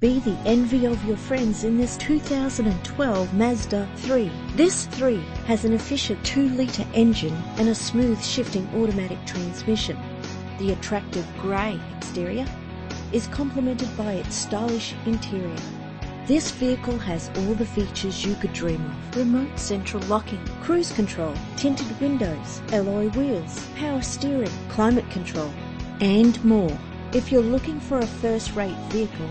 Be the envy of your friends in this 2012 Mazda 3. This 3 has an efficient 2-litre engine and a smooth shifting automatic transmission. The attractive grey exterior is complemented by its stylish interior. This vehicle has all the features you could dream of. Remote central locking, cruise control, tinted windows, alloy wheels, power steering, climate control, and more. If you're looking for a first-rate vehicle,